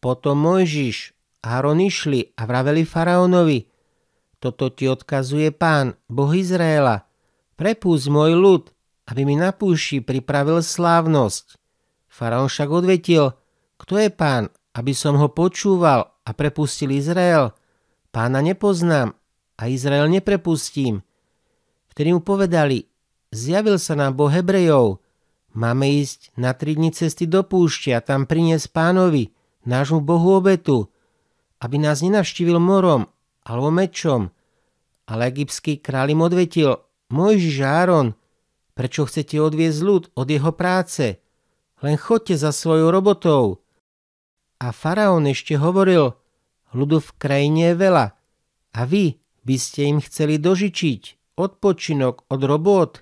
Potom Mojžiš Áron išli a vraveli faraónovi, toto ti odkazuje pán, Boh Izraela, prepúsť môj ľud, aby mi na púši pripravil slávnosť. Faraón však odvetil, kto je pán, aby som ho počúval a prepustil Izrael? Pána nepoznám a Izrael neprepustím. Vtedy mu povedali, zjavil sa nám Boh Hebrejov, máme ísť na tri dni cesty do púšťa a tam priniesť pánovi, nášmu Bohu obetu, aby nás nenavštívil morom alebo mečom. Ale egyptský kráľ im odvetil, Mojžiš Áron, prečo chcete odviezť ľud od jeho práce? Len chodte za svojou robotou. A faraón ešte hovoril, ľudu v krajine je veľa a vy by ste im chceli dožičiť odpočinok od robot.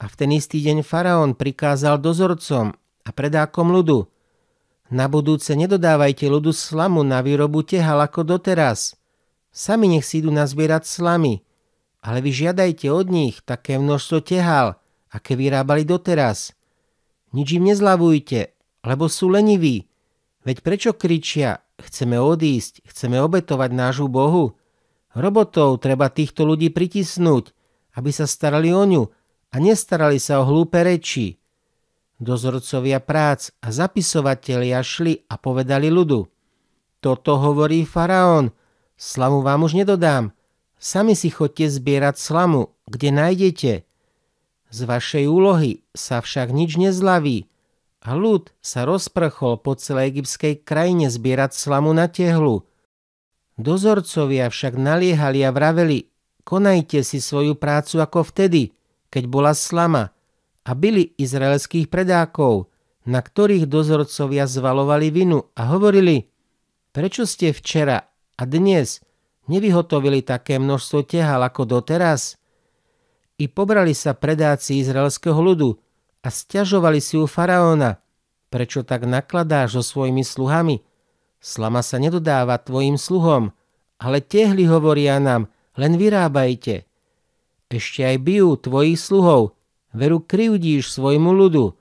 A v ten istý deň faraón prikázal dozorcom a predákom ľudu. Na budúce nedodávajte ľudu slamu na výrobu tehal ako doteraz. Sami nech si idú nazbierať slamy, ale vy žiadajte od nich také množstvo tehal, aké vyrábali doteraz. Nič im nezlavujte, lebo sú leniví. Veď prečo kričia, chceme odísť, chceme obetovať nášu Bohu? Robotov treba týchto ľudí pritisnúť, aby sa starali o ňu a nestarali sa o hlúpe reči. Dozorcovia prác a zapisovatelia šli a povedali ľudu. Toto hovorí faraón, slamu vám už nedodám. Sami si chodte zbierať slamu, kde nájdete. Z vašej úlohy sa však nič nezlaví a ľud sa rozprchol po celej egyptskej krajine zbierať slamu na tehlu. Dozorcovia však naliehali a vraveli, konajte si svoju prácu ako vtedy, keď bola slama – a byli izraelských predákov, na ktorých dozorcovia zvalovali vinu a hovorili, prečo ste včera a dnes nevyhotovili také množstvo tehal ako doteraz? I pobrali sa predáci izraelského ľudu a stiažovali si u faraóna, prečo tak nakladáš so svojimi sluhami? Slama sa nedodáva tvojim sluhom, ale tehly hovoria nám, len vyrábajte. Ešte aj bijú tvojich sluhov, veru krivdíš svojmu ľudu.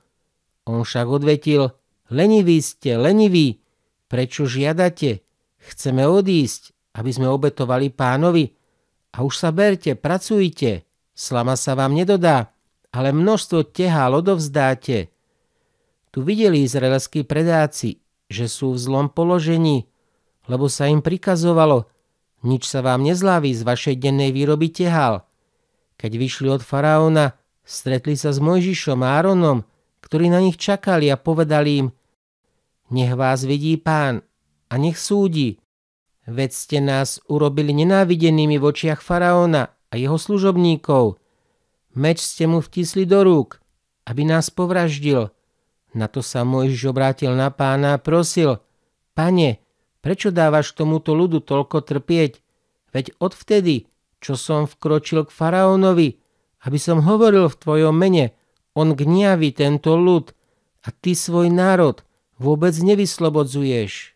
On však odvetil, leniví ste, leniví, prečo žiadate? Chceme odísť, aby sme obetovali pánovi. A už sa berte, pracujte, slama sa vám nedodá, ale množstvo tehál odovzdáte. Tu videli izraelskí predáci, že sú v zlom položení, lebo sa im prikazovalo, nič sa vám nezláví z vašej dennej výroby tehál. Keď vyšli od faraóna, Stretli sa s Mojžišom a Áronom, ktorí na nich čakali a povedali im, nech vás vidí pán a nech súdi. Veď ste nás urobili nenávidenými v očiach faraóna a jeho služobníkov. Meč ste mu vtisli do rúk, aby nás povraždil. Na to sa Mojžiš obrátil na pána a prosil, pane, prečo dávaš tomuto ľudu toľko trpieť? Veď odvtedy, čo som vkročil k faraónovi, aby som hovoril v tvojom mene, on gniaví tento ľud a ty svoj národ vôbec nevyslobodzuješ.